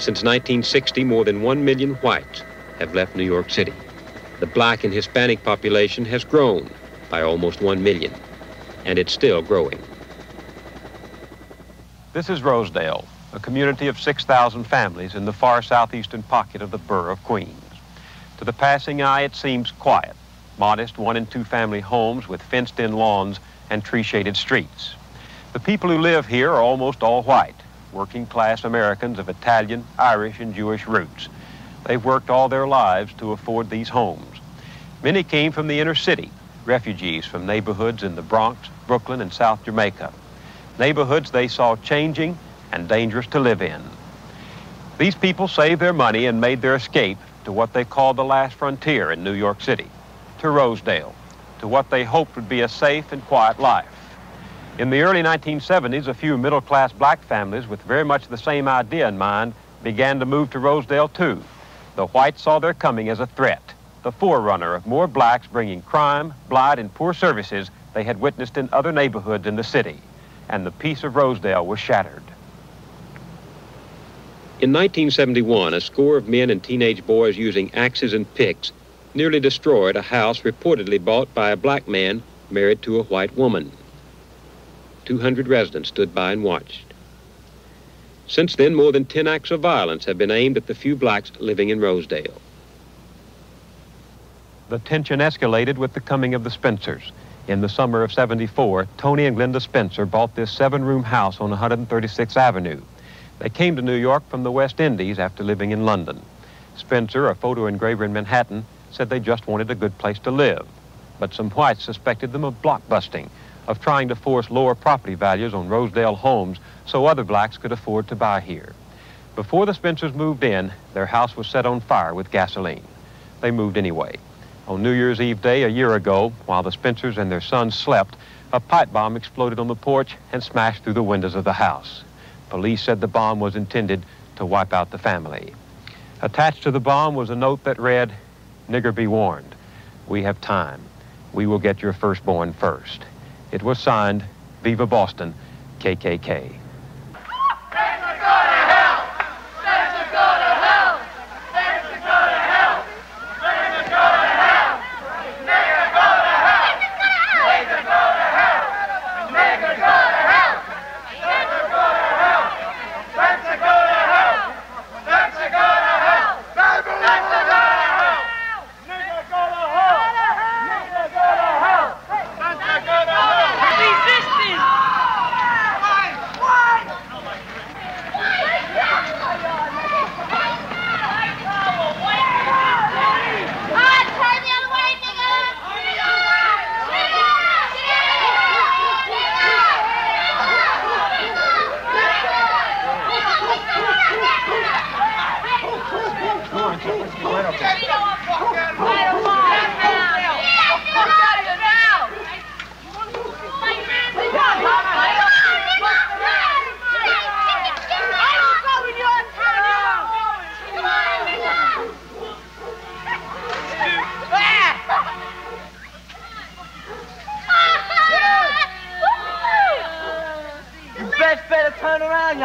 Since 1960, more than 1 million whites have left New York City. The black and Hispanic population has grown by almost 1 million, and it's still growing. This is Rosedale, a community of 6,000 families in the far southeastern pocket of the borough of Queens. To the passing eye, it seems quiet, modest one and two family homes with fenced in lawns and tree shaded streets. The people who live here are almost all white, working class Americans of Italian, Irish, and Jewish roots. They've worked all their lives to afford these homes. Many came from the inner city, refugees from neighborhoods in the Bronx, Brooklyn, and South Jamaica. Neighborhoods they saw changing and dangerous to live in. These people saved their money and made their escape to what they called the last frontier in New York City, to Rosedale, to what they hoped would be a safe and quiet life. In the early 1970s, a few middle-class black families with very much the same idea in mind began to move to Rosedale too. The whites saw their coming as a threat, the forerunner of more blacks bringing crime, blight, and poor services they had witnessed in other neighborhoods in the city. And the peace of Rosedale was shattered. In 1971, a score of men and teenage boys using axes and picks nearly destroyed a house reportedly bought by a black man married to a white woman. 200 residents stood by and watched. Since then, more than 10 acts of violence have been aimed at the few blacks living in Rosedale. The tension escalated with the coming of the Spencers. In the summer of 74, Tony and Glenda Spencer bought this seven-room house on 136th Avenue. They came to New York from the West Indies after living in London. Spencer, a photo engraver in Manhattan, said they just wanted a good place to live. But some whites suspected them of blockbusting, of trying to force lower property values on Rosedale homes so other blacks could afford to buy here. Before the Spencers moved in, their house was set on fire with gasoline. They moved anyway. On New Year's Eve day a year ago, while the Spencers and their son slept, a pipe bomb exploded on the porch and smashed through the windows of the house. Police said the bomb was intended to wipe out the family. Attached to the bomb was a note that read, Nigger be warned. We have time. We will get your firstborn first. It was signed, Viva Boston, KKK.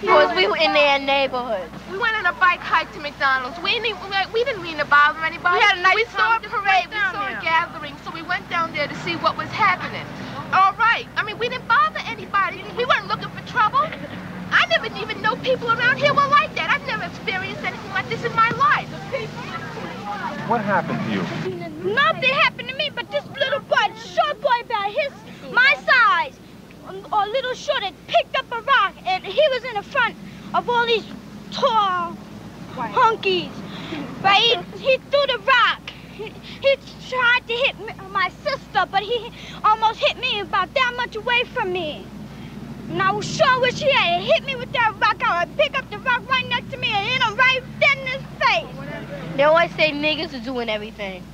Because we were in their neighborhood. We went on a bike hike to McDonald's. We didn't, we didn't mean to bother anybody. We had a nice We saw a parade. We saw a gathering. So we went down there to see what was happening. All right. I mean, we didn't bother anybody. We weren't looking for trouble. I never even know people around here were like that. I've never experienced anything like this in my life. What happened to you? Nothing happened to me, but this little boy, short boy about his, my size, or little short, had picked up a rock, and he was in the front of all these tall hunkies. But he, he threw the rock. He, he tried to hit me, my sister, but he almost hit me about that much away from me. And I was sure wish he had hit me with that rock. I would pick up the rock right next to me and hit him right dead in his face. They always say niggas are doing everything.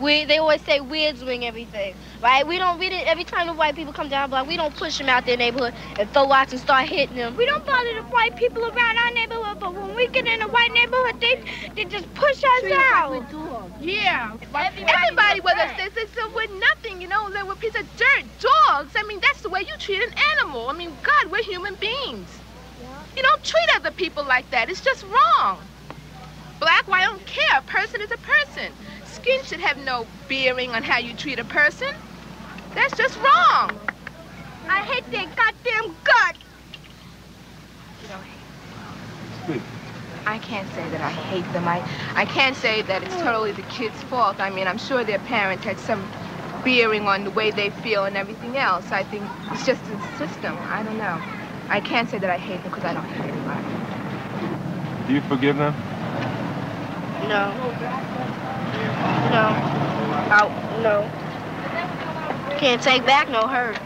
We they always say we're doing everything, right? We don't. We didn't. Every time the white people come down block, we don't push them out their neighborhood and throw rocks and start hitting them. We don't bother the white people around our neighborhood, but when we get in a white neighborhood, they they just push us Treat out. Like yeah. Everybody a was. They said we're nothing, you know. They were a piece of dirt, dogs. I mean, that's the way you treat an animal. I mean, God, we're human beings. You don't treat other people like that. It's just wrong. Black, white, I don't care. A person is a person. Skin should have no bearing on how you treat a person. That's just wrong. I hate their goddamn guts. I can't say that I hate them. I, I can't say that it's totally the kids' fault. I mean, I'm sure their parents had some bearing on the way they feel and everything else. I think it's just the system. I don't know. I can't say that I hate them because I don't hate anybody. Do you forgive them? No. No. Out. no. Can't take back no hurt.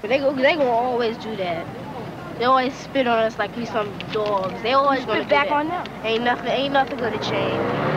But they go, they gonna always do that. They always spit on us like we some dogs. They always gonna Spit back that. on them. Ain't nothing, ain't nothing gonna change.